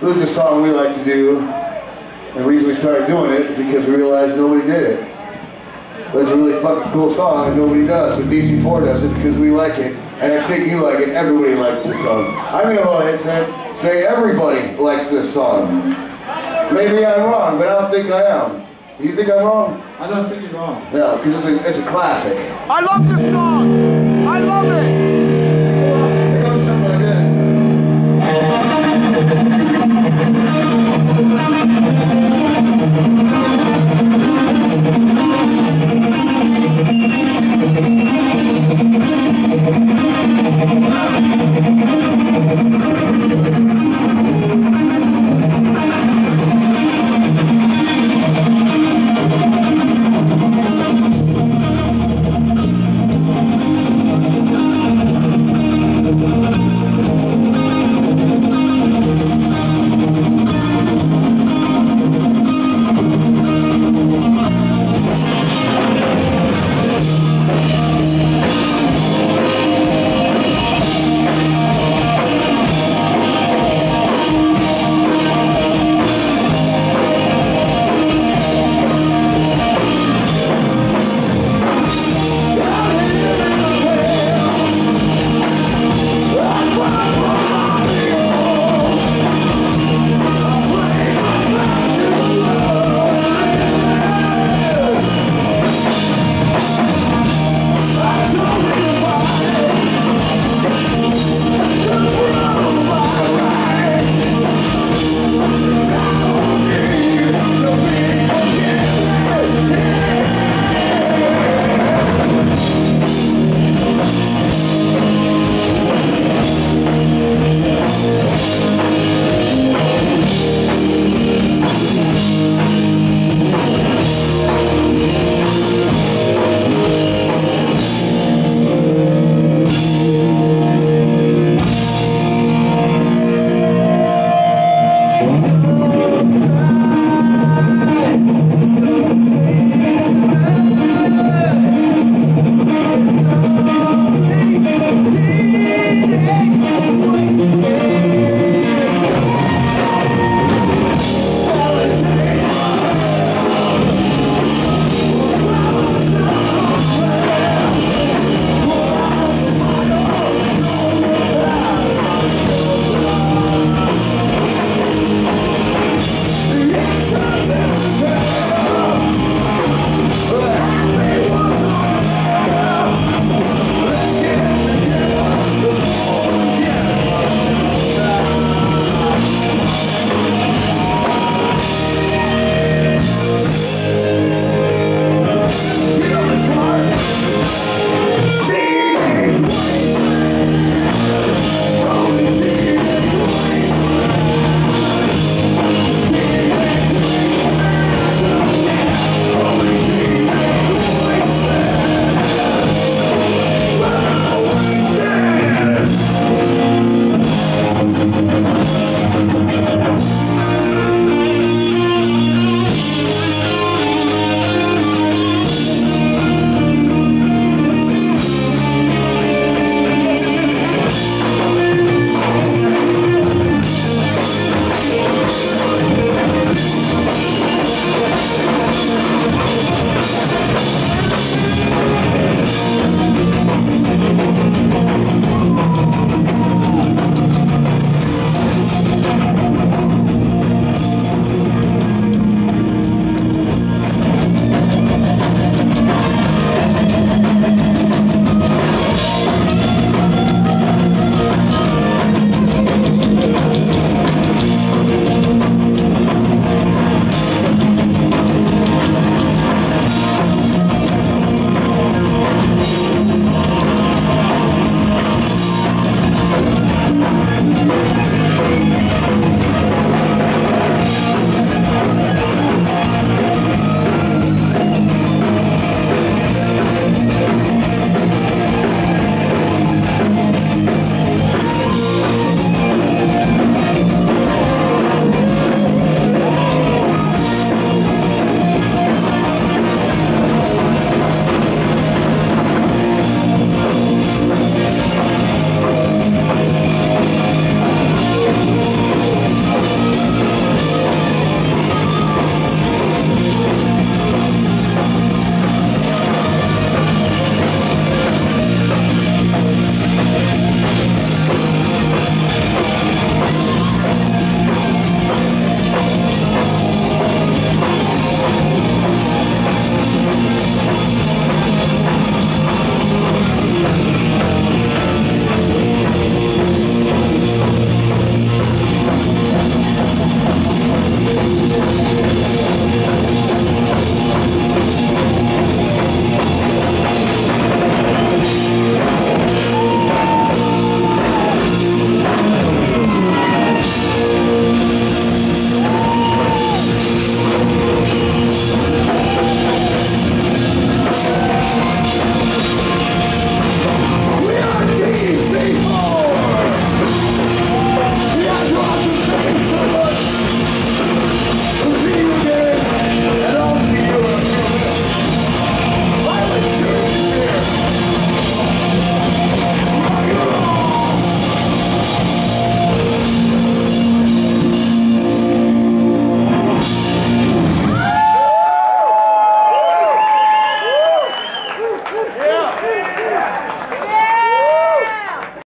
This is a song we like to do. And The reason we started doing it is because we realized nobody did it. But it's a really fucking cool song and nobody does. So DC4 does it because we like it. And I think you like it. Everybody likes this song. I'm gonna go ahead and say, everybody likes this song. Maybe I'm wrong, but I don't think I am. You think I'm wrong? I don't think you're wrong. No, because it's a, it's a classic. I love this song. I love. It